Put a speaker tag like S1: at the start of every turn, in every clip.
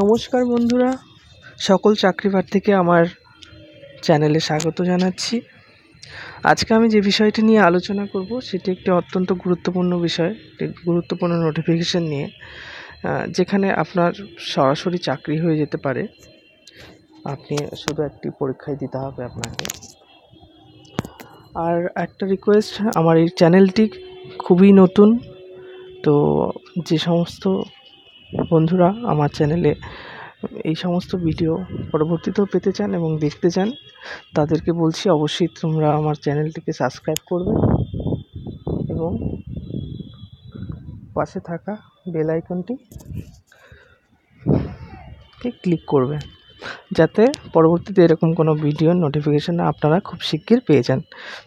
S1: নমস্কার বন্ধুরা। সকল চাকরি প্রার্থীকে আমার চ্যানেলে স্বাগত জানাচ্ছি। আজকে আমি যে বিষয়টি নিয়ে আলোচনা করব, সেটি একটি অত্যন্ত গুরুত্বপূর্ণ বিষয়, একটি গুরুত্বপূর্ণ নোটিফিকেশান নিয়ে যেখানে আপনার সরাসরি চাকরি হয়ে যেতে পারে। আপনি শুধু একটি পরীক্ষায় দিতে হবে আপনাকে। আর একটা রিকোয়েস্ট আমার এই চ্যানেলটি খুবই নতুন, তো যে সমস্ত বন্ধুরা, আমার চ্যানেলে এই সমস্ত ভিডিও পরবর্তীতেও পেতে চান এবং দেখতে চান, তাদেরকে বলছি অবশ্যই তোমরা আমার চ্যানেলটিকে সাবস্ক্রাইব করবে এবং পাশে থাকা বেল আইকনটি ক্লিক করবে, যাতে পরবর্তীতে এরকম কোনো ভিডিও নোটিফিকেশন আপনারা খুব শিগগির পেয়ে যান।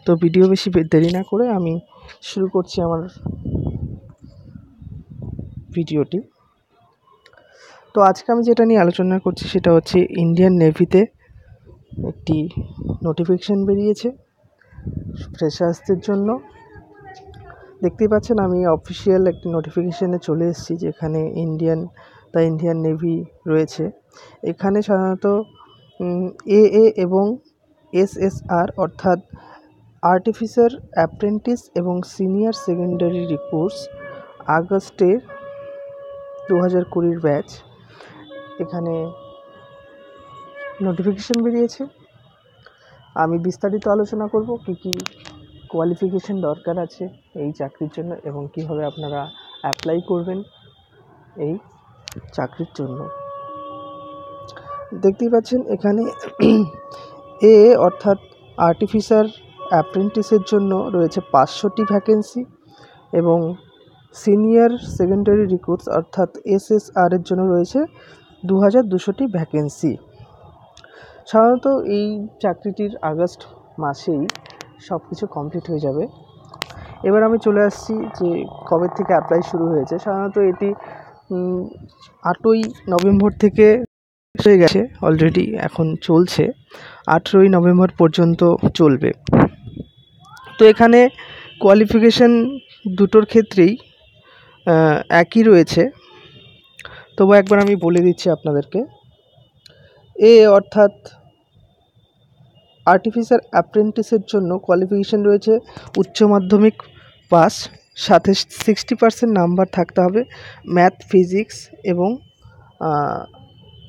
S1: তো ভিডিও বেশি দেরি না করে আমি শুরু করছি আমার ভিডিওটি। তো আজকে আমি যেটা নিয়ে আলোচনা করছি সেটা হচ্ছে ইন্ডিয়ান নেভিতে একটি নোটিফিকেশান বেরিয়েছে ফ্রেশার্সদের জন্য। দেখতেই পাচ্ছেন আমি অফিসিয়াল একটি নোটিফিকেশানে চলে এসেছি যেখানে ইন্ডিয়ান দ্য ইন্ডিয়ান নেভি রয়েছে। এখানে সাধারণত এ এ এবং এস এস আর অর্থাৎ আর্টিফিসার অ্যাপ্রেন্টিস এবং সিনিয়র সেকেন্ডারি রিক্রুটস আগস্টে দু হাজার কুড়ির ব্যাচ এখানে নোটিফিকেশান বেরিয়েছে। আমি বিস্তারিত আলোচনা করব কী কী কোয়ালিফিকেশান দরকার আছে এই চাকরির জন্য এবং কীভাবে আপনারা অ্যাপ্লাই করবেন এই চাকরির জন্য। দেখতেই পাচ্ছেন এখানে এ অর্থাৎ আর্টিফিসার অ্যাপ্রেন্টিসের জন্য রয়েছে পাঁচশোটি ভ্যাকেন্সি এবং সিনিয়র সেকেন্ডারি রিক্রুটস অর্থাৎ এসএসআর এর জন্য রয়েছে দু হাজার দুশোটি ভ্যাকেন্সি সাধারণত এই চাকরিটির আগস্ট মাসেই সব কিছু কমপ্লিট হয়ে যাবে। এবার আমি চলে আসছি যে কবে থেকে অ্যাপ্লাই শুরু হয়েছে। সাধারণত এটি আটই নভেম্বর থেকে হয়ে গেছে অলরেডি এখন চলছে। আঠেরোই নভেম্বর পর্যন্ত চলবে। তো এখানে কোয়ালিফিকেশান দুটোর ক্ষেত্রেই একই রয়েছে। তবু একবার আমি বলে দিচ্ছি আপনাদেরকে। এ অর্থাৎ আর্টিফিসার অ্যাপ্রেন্টিসের জন্য কোয়ালিফিকেশান রয়েছে, উচ্চ মাধ্যমিক পাস সাথে সিক্সটি পার্সেন্ট নাম্বার থাকতে হবে ম্যাথ ফিজিক্স এবং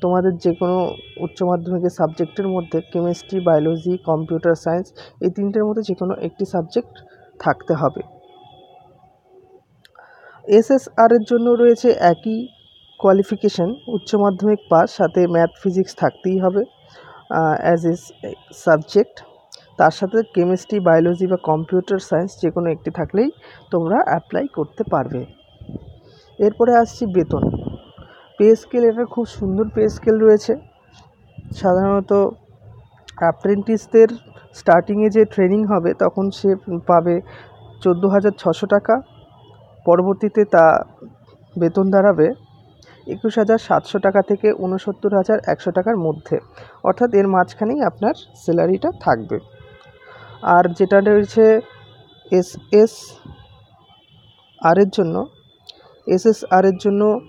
S1: তোমাদের যে কোনো উচ্চ মাধ্যমিকের সাবজেক্টের মধ্যে কেমিস্ট্রি বায়োলজি কম্পিউটার সায়েন্স এই তিনটের মধ্যে যে কোনো একটি সাবজেক্ট থাকতে হবে। এসএসআর এর জন্য রয়েছে একই কোয়ালিফিকেশান উচ্চ মাধ্যমিক পাস, সাথে ম্যাথ ফিজিক্স থাকতেই হবে অ্যাজ এ সাবজেক্ট তার সাথে কেমিস্ট্রি বায়োলজি বা কম্পিউটার সায়েন্স যে কোনো একটি থাকলেই তোমরা অ্যাপ্লাই করতে পারবে। এরপরে আসছি বেতন। পে স্কেল এটা খুব সুন্দর পে স্কেল রয়েছে। সাধারণত অ্যাপ্রেন্টিসদের স্টার্টিংয়ে যে ট্রেনিং হবে, তখন সে পাবে চোদ্দ হাজার ছশো টাকা। পরবর্তীতে তা বেতন দাঁড়াবে একুশ হাজার সাতশো টাকা থেকে উনসত্তর হাজার একশো টাকার মধ্যে। অর্থাৎ এর মাঝখানেই আপনার স্যালারিটা থাকবে। আর যেটা রয়েছে এস এস আর এর জন্য, এস এস আর এর জন্য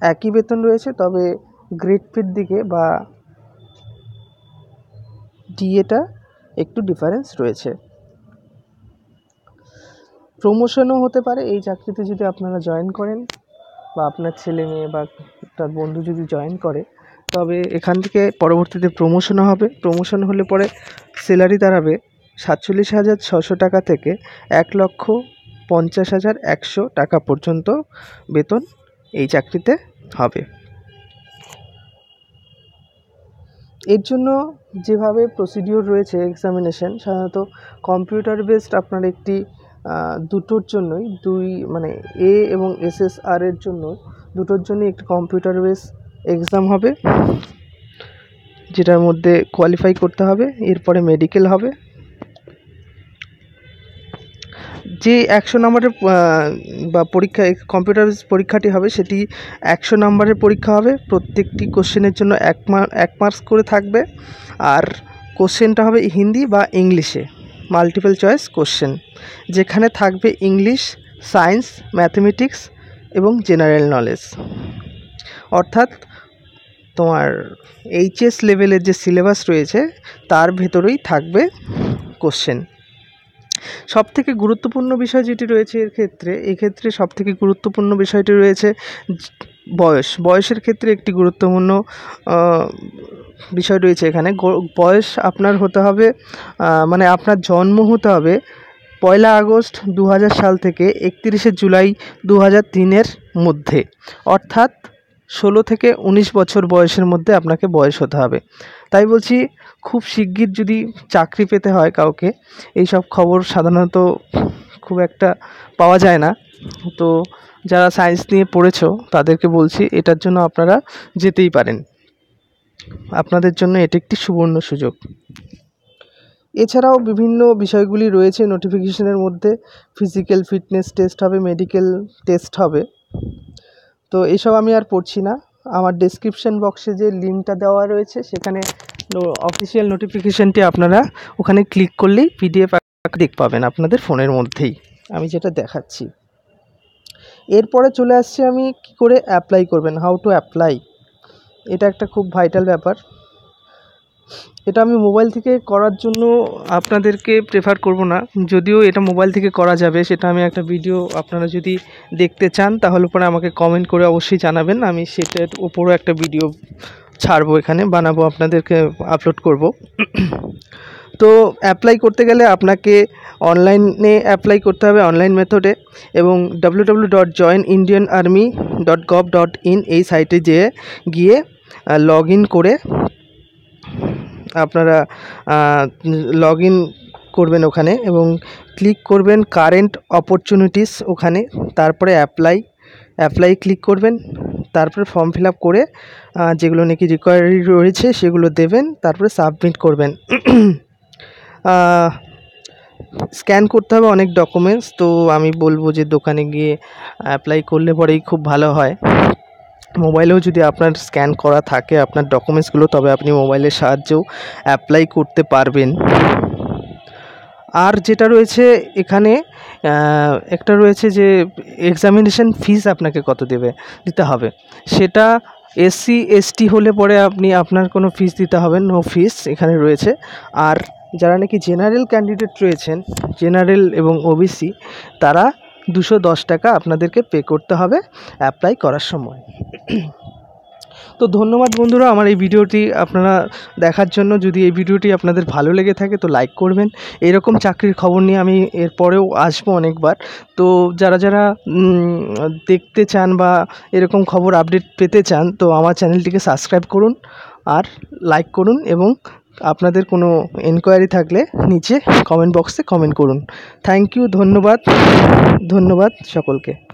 S1: একই বেতন রয়েছে, তবে গ্রেড পির দিকে বা ডিএটা একটু ডিফারেন্স রয়েছে। প্রমোশনও হতে পারে, এই চাকরিতে যদি আপনারা জয়েন করেন। বা আপনার ছেলে মেয়ে বা তার বন্ধু যদি জয়েন করে, তবে এখান থেকে পরবর্তীতে প্রমোশনও হবে। প্রমোশন হলে পরে স্যালারি দাঁড়াবে সাতচল্লিশ হাজার ছশো টাকা থেকে এক লক্ষ পঞ্চাশ হাজার একশো টাকা পর্যন্ত বেতন এই চাকরিতে হবে। এর জন্য যেভাবে প্রসিডিওর রয়েছে এক্সামিনেশন সাধারণত কম্পিউটার বেসড আপনার একটি দুটোর জন্যই, দুই মানে এ এবং এসএসআর এর জন্য দুটোর জন্যই একটি কম্পিউটার বেস এক্সাম হবে, যেটার মধ্যে কোয়ালিফাই করতে হবে, এরপরে মেডিকেল হবে। যে একশো নম্বরের বা পরীক্ষা কম্পিউটার পরীক্ষাটি হবে, সেটি একশো নম্বরের পরীক্ষা হবে। প্রত্যেকটি কোশ্চেনের জন্য এক মার্ক এক মার্কস করে থাকবে। আর কোশ্চেনটা হবে হিন্দি বা ইংলিশে। মাল্টিপল চয়েস কোশ্চেন যেখানে থাকবে ইংলিশ সায়েন্স ম্যাথমেটিক্স এবং জেনারেল নলেজ অর্থাৎ তোমার এইচএস লেভেলের যে সিলেবাস রয়েছে, তার ভেতরেই থাকবে কোশ্চেন সব থেকে গুরুত্বপূর্ণ বিষয় যেটি রয়েছে এর ক্ষেত্রে, এক্ষেত্রে সব থেকে গুরুত্বপূর্ণ বিষয়টি রয়েছে বয়স। বয়সের ক্ষেত্রে একটি গুরুত্বপূর্ণ বিষয় রয়েছে এখানে। বয়স আপনার হতে হবে মানে আপনার জন্ম হতে হবে পয়লা আগস্ট দু হাজার সাল থেকে একত্রিশে জুলাই দু তিনের মধ্যে। অর্থাৎ ষোলো থেকে উনিশ বছর বয়সের মধ্যে আপনাকে বয়স হতে হবে। তাই বলছি, খুব শিগগির যদি চাকরি পেতে হয় কাউকে এই সব খবর সাধারণত খুব একটা পাওয়া যায় না। তো যারা সায়েন্স নিয়ে পড়েছো, তাদেরকে বলছি এটার জন্য আপনারা যেতেই পারেন। আপনাদের জন্য এটি একটি সুবর্ণ সুযোগ। এছাড়াও বিভিন্ন বিষয়গুলি রয়েছে নোটিফিকেশনের মধ্যে ফিজিক্যাল ফিটনেস টেস্ট হবে মেডিকেল টেস্ট হবে। তো এসব আমি আর পড়ছি না। আমার ডেসক্রিপশান বক্সে যে লিঙ্কটা দেওয়া রয়েছে, সেখানে অফিসিয়াল নোটিফিকেশানটি আপনারা ওখানে ক্লিক করলেই পিডিএফ দেখ পাবেন আপনাদের ফোনের মধ্যেই। আমি যেটা দেখাচ্ছি। এরপরে চলে আসছি আমি কি করে অ্যাপ্লাই করবেন? হাউ টু অ্যাপ্লাই এটা একটা খুব ভাইটাল ব্যাপার। এটা আমি মোবাইল থেকে করার জন্য আপনাদেরকে প্রেফার করব না। যদিও এটা মোবাইল থেকে করা যাবে, সেটা আমি একটা ভিডিও আপনারা যদি দেখতে চান, তাহলে পরে আমাকে কমেন্ট করে অবশ্যই জানাবেন। আমি সেটার উপরও একটা ভিডিও ছাড়বো এখানে, বানাবো, আপনাদেরকে আপলোড করব। তো অ্যাপ্লাই করতে গেলে আপনাকে অনলাইনে অ্যাপ্লাই করতে হবে অনলাইন মেথডে এবং W dot Indian army dot gov dot in এই সাইটে যেয়ে গিয়ে লগ ইন করে আপনারা লগ ইন করবেন ওখানে এবং ক্লিক করবেন কারেন্ট অপরচুনিটিস ওখানে, তারপরে অ্যাপ্লাই অ্যাপ্লাই ক্লিক করবেন, তারপরে ফর্ম ফিল করে যেগুলো নাকি রিকোয়ারি রয়েছে সেগুলো দেবেন, তারপরে সাবমিট করবেন। স্ক্যান করতে হবে অনেক ডকুমেন্টস তো আমি বলব যে দোকানে গিয়ে অ্যাপ্লাই করলে পরেই খুব ভালো হয়। মোবাইলেও যদি আপনার স্ক্যান করা থাকে, আপনার ডকুমেন্টসগুলো তবে আপনি মোবাইলের সাহায্যেও অ্যাপ্লাই করতে পারবেন। আর যেটা রয়েছে এখানে একটা রয়েছে যে এক্সামিনেশান ফিস আপনাকে কত দেবে, দিতে হবে। সেটা এসসি এসটি হলে পরে আপনি আপনার কোনো ফিস দিতে হবে নো ফিস এখানে রয়েছে। আর যারা নাকি জেনারেল ক্যান্ডিডেট রয়েছেন জেনারেল এবং ওবিসি তারা দুশো দশ টাকা আপনাদেরকে পে করতে হবে অ্যাপ্লাই করার সময়। তো ধন্যবাদ বন্ধুরা, আমার এই ভিডিওটি আপনারা দেখার জন্য। যদি এই ভিডিওটি আপনাদের ভালো লেগে থাকে তো লাইক করবেন। এরকম চাকরির খবর নিয়ে আমি এরপরেও আসব অনেকবার। তো যারা যারা দেখতে চান বা এরকম খবর আপডেট পেতে চান, তো আমার চ্যানেলটিকে সাবস্ক্রাইব করুন আর লাইক করুন এবং আপনাদের কোনো এনকোয়ারি থাকলে নিচে কমেন্ট বক্সে কমেন্ট করুন। থ্যাংক ইউ ধন্যবাদ ধন্যবাদ সকলকে।